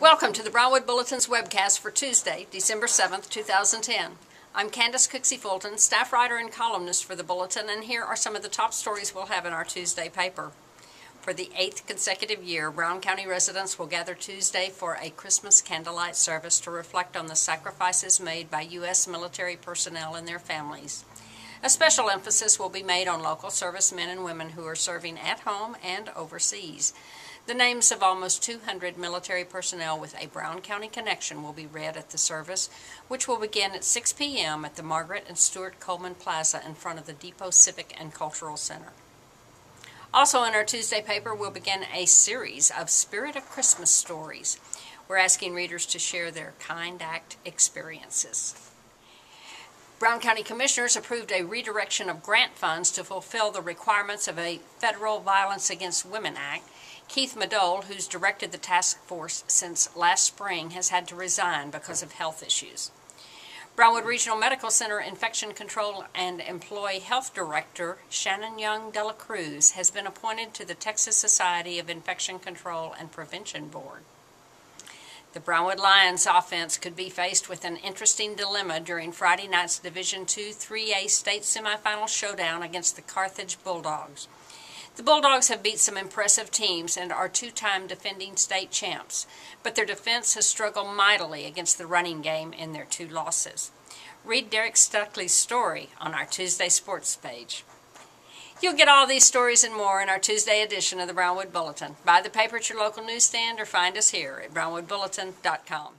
Welcome to the Brownwood Bulletin's webcast for Tuesday, December 7th, 2010. I'm Candace Cooksey Fulton, staff writer and columnist for the Bulletin, and here are some of the top stories we'll have in our Tuesday paper. For the eighth consecutive year, Brown County residents will gather Tuesday for a Christmas candlelight service to reflect on the sacrifices made by U.S. military personnel and their families. A special emphasis will be made on local servicemen and women who are serving at home and overseas. The names of almost 200 military personnel with a Brown County connection will be read at the service, which will begin at 6 p.m. at the Margaret and Stuart Coleman Plaza in front of the Depot Civic and Cultural Center. Also in our Tuesday paper, we'll begin a series of Spirit of Christmas stories. We're asking readers to share their Kind Act experiences. Brown County Commissioners approved a redirection of grant funds to fulfill the requirements of a Federal Violence Against Women Act. Keith Madole, who's directed the task force since last spring, has had to resign because of health issues. Brownwood Regional Medical Center Infection Control and Employee Health Director Shannon Young Dela Cruz has been appointed to the Texas Society of Infection Control and Prevention Board. The Brownwood Lions offense could be faced with an interesting dilemma during Friday night's Division II 3A state semifinal showdown against the Carthage Bulldogs. The Bulldogs have beat some impressive teams and are two-time defending state champs, but their defense has struggled mightily against the running game in their two losses. Read Derek Stuckley's story on our Tuesday Sports page. You'll get all these stories and more in our Tuesday edition of the Brownwood Bulletin. Buy the paper at your local newsstand or find us here at brownwoodbulletin.com.